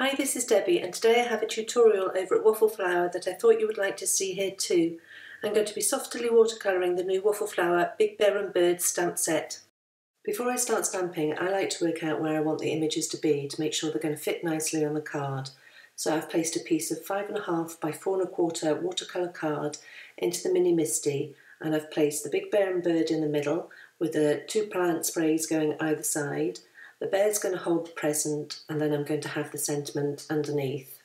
Hi, this is Debby and today I have a tutorial over at Waffle Flower that I thought you would like to see here too. I'm going to be softly watercolouring the new Waffle Flower Big Bear and Bird stamp set. Before I start stamping, I like to work out where I want the images to be to make sure they're going to fit nicely on the card. So I've placed a piece of five and a half by four and a quarter watercolour card into the mini MISTI and I've placed the Big Bear and Bird in the middle with the two plant sprays going either side the bear's going to hold the present and then I'm going to have the sentiment underneath.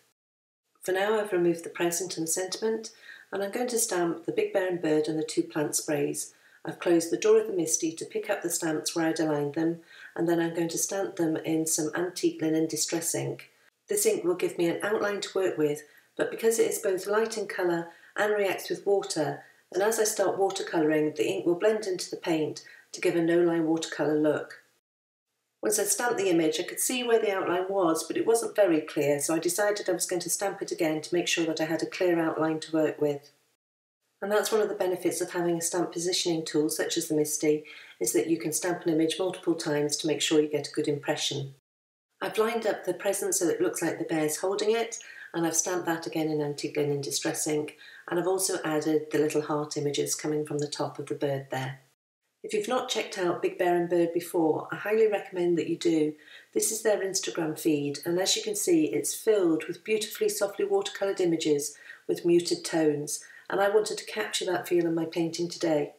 For now I've removed the present and the sentiment and I'm going to stamp the big bear and bird and the two plant sprays. I've closed the door of the MISTI to pick up the stamps where I'd aligned them and then I'm going to stamp them in some antique linen distress ink. This ink will give me an outline to work with but because it is both light in colour and reacts with water and as I start watercolouring the ink will blend into the paint to give a no-line watercolour look. Once I stamped the image, I could see where the outline was, but it wasn't very clear, so I decided I was going to stamp it again to make sure that I had a clear outline to work with. And that's one of the benefits of having a stamp positioning tool such as the MISTI, is that you can stamp an image multiple times to make sure you get a good impression. I've lined up the present so it looks like the bear's holding it, and I've stamped that again in antique linen distress ink, and I've also added the little heart images coming from the top of the bird there. If you've not checked out Big Bear and Bird before, I highly recommend that you do. This is their Instagram feed, and as you can see, it's filled with beautifully softly watercoloured images with muted tones, and I wanted to capture that feel in my painting today.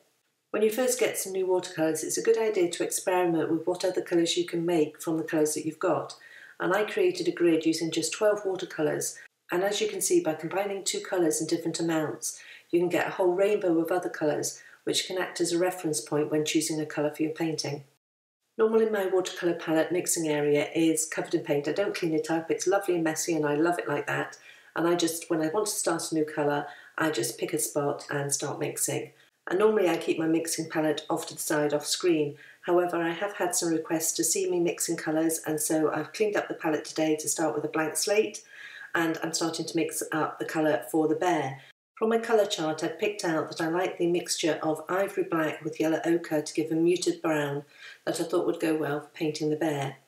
When you first get some new watercolours, it's a good idea to experiment with what other colours you can make from the colours that you've got. And I created a grid using just 12 watercolours, and as you can see, by combining two colours in different amounts, you can get a whole rainbow of other colours which can act as a reference point when choosing a colour for your painting. Normally my watercolour palette mixing area is covered in paint. I don't clean it up, it's lovely and messy and I love it like that. And I just, when I want to start a new colour, I just pick a spot and start mixing. And normally I keep my mixing palette off to the side off screen. However, I have had some requests to see me mixing colours and so I've cleaned up the palette today to start with a blank slate and I'm starting to mix up the colour for the bear. From my colour chart I picked out that I like the mixture of ivory black with yellow ochre to give a muted brown that I thought would go well for painting the bear.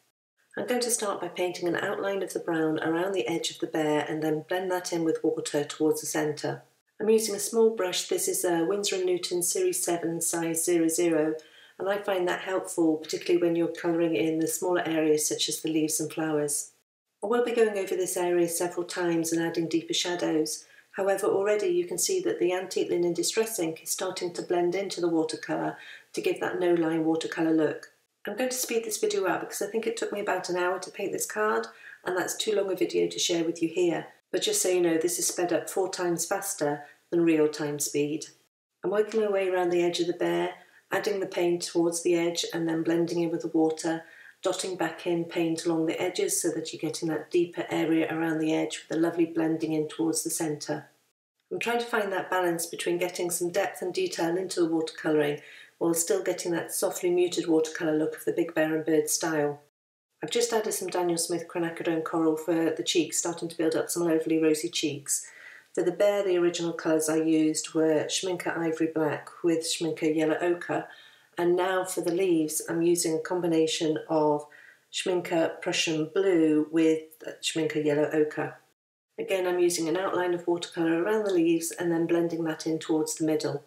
I'm going to start by painting an outline of the brown around the edge of the bear and then blend that in with water towards the centre. I'm using a small brush, this is a Winsor & Newton Series 7 size 00 and I find that helpful particularly when you're colouring in the smaller areas such as the leaves and flowers. I will be going over this area several times and adding deeper shadows However, already you can see that the antique linen distress ink is starting to blend into the watercolour to give that no-line watercolour look. I'm going to speed this video up because I think it took me about an hour to paint this card and that's too long a video to share with you here. But just so you know, this is sped up four times faster than real time speed. I'm working my way around the edge of the bear, adding the paint towards the edge and then blending in with the water dotting back in paint along the edges so that you're getting that deeper area around the edge with a lovely blending in towards the centre. I'm trying to find that balance between getting some depth and detail into the watercolouring while still getting that softly muted watercolour look of the Big Bear and Bird style. I've just added some Daniel Smith quinacridone coral for the cheeks, starting to build up some overly rosy cheeks. For the bear, the original colours I used were Schmincke Ivory Black with Schmincke Yellow Ochre, and now for the leaves, I'm using a combination of Schmincke Prussian Blue with Schmincke Yellow Ochre. Again, I'm using an outline of watercolour around the leaves and then blending that in towards the middle.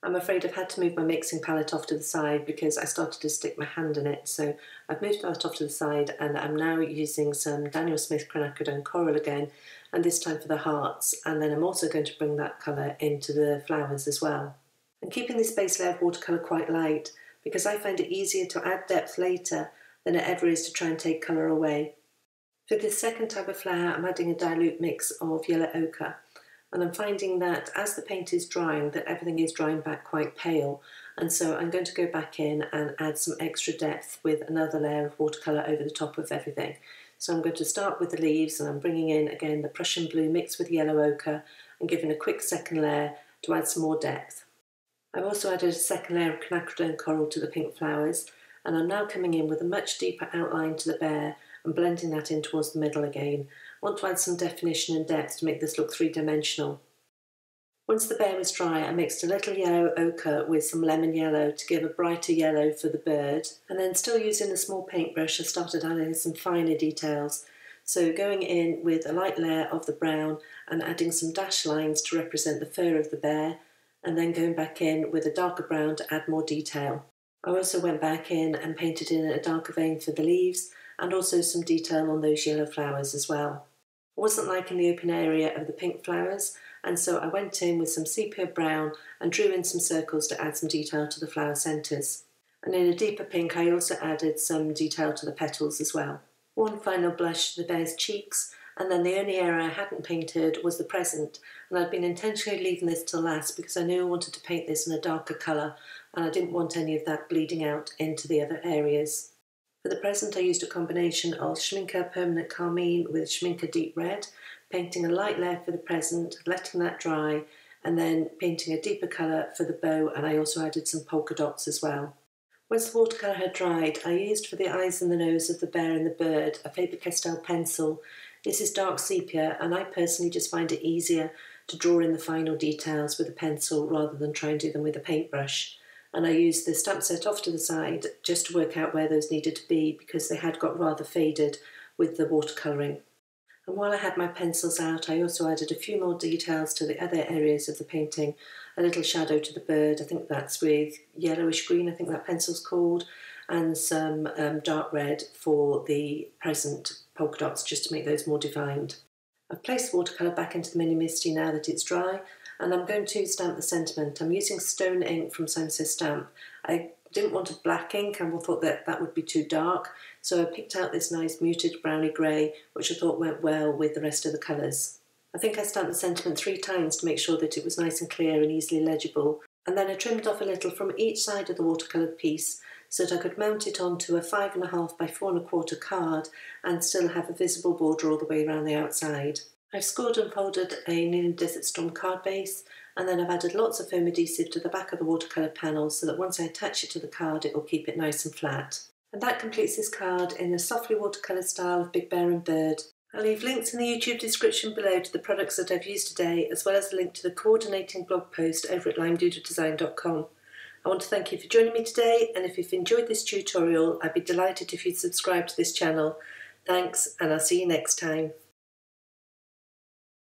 I'm afraid I've had to move my mixing palette off to the side because I started to stick my hand in it. So I've moved that off to the side and I'm now using some Daniel Smith Quinacridone Coral again, and this time for the hearts. And then I'm also going to bring that colour into the flowers as well and keeping this base layer of watercolour quite light because I find it easier to add depth later than it ever is to try and take colour away. For this second type of flower I'm adding a dilute mix of yellow ochre and I'm finding that as the paint is drying that everything is drying back quite pale and so I'm going to go back in and add some extra depth with another layer of watercolour over the top of everything. So I'm going to start with the leaves and I'm bringing in again the Prussian blue mixed with yellow ochre and giving a quick second layer to add some more depth. I've also added a second layer of quinacridone coral to the pink flowers and I'm now coming in with a much deeper outline to the bear and blending that in towards the middle again. I want to add some definition and depth to make this look three-dimensional. Once the bear was dry, I mixed a little yellow ochre with some lemon yellow to give a brighter yellow for the bird, and then still using a small paintbrush, I started adding some finer details. So going in with a light layer of the brown and adding some dash lines to represent the fur of the bear, and then going back in with a darker brown to add more detail. I also went back in and painted in a darker vein for the leaves and also some detail on those yellow flowers as well. I wasn't liking the open area of the pink flowers and so I went in with some sepia brown and drew in some circles to add some detail to the flower centres. And in a deeper pink I also added some detail to the petals as well. One final blush to the bear's cheeks and then the only area I hadn't painted was the present and I'd been intentionally leaving this till last because I knew I wanted to paint this in a darker colour and I didn't want any of that bleeding out into the other areas. For the present I used a combination of Schmincke Permanent Carmine with Schmincke Deep Red, painting a light layer for the present, letting that dry and then painting a deeper colour for the bow and I also added some polka dots as well. Once the watercolour had dried, I used for the eyes and the nose of the bear and the bird a Faber-Castell pencil. This is dark sepia and I personally just find it easier to draw in the final details with a pencil rather than try and do them with a paintbrush. And I used the stamp set off to the side just to work out where those needed to be because they had got rather faded with the watercolouring. And while I had my pencils out, I also added a few more details to the other areas of the painting. A little shadow to the bird, I think that's with yellowish green, I think that pencil's called, and some um, dark red for the present polka dots just to make those more defined. I've placed watercolour back into the Mini MISTI now that it's dry and I'm going to stamp the sentiment. I'm using stone ink from So Stamp. I didn't want a black ink and thought that that would be too dark so I picked out this nice muted browny grey which I thought went well with the rest of the colours. I think I stamped the sentiment three times to make sure that it was nice and clear and easily legible and then I trimmed off a little from each side of the watercoloured piece so that I could mount it onto a five and a half by four and a quarter card and still have a visible border all the way around the outside. I've scored and folded a Neenah Desert Storm card base and then I've added lots of foam adhesive to the back of the watercolour panel so that once I attach it to the card it will keep it nice and flat. And that completes this card in the softly watercolour style of Big Bear and Bird. I'll leave links in the YouTube description below to the products that I've used today as well as a link to the coordinating blog post over at limedoodledesign.com. I want to thank you for joining me today and if you've enjoyed this tutorial I'd be delighted if you'd subscribe to this channel. Thanks and I'll see you next time.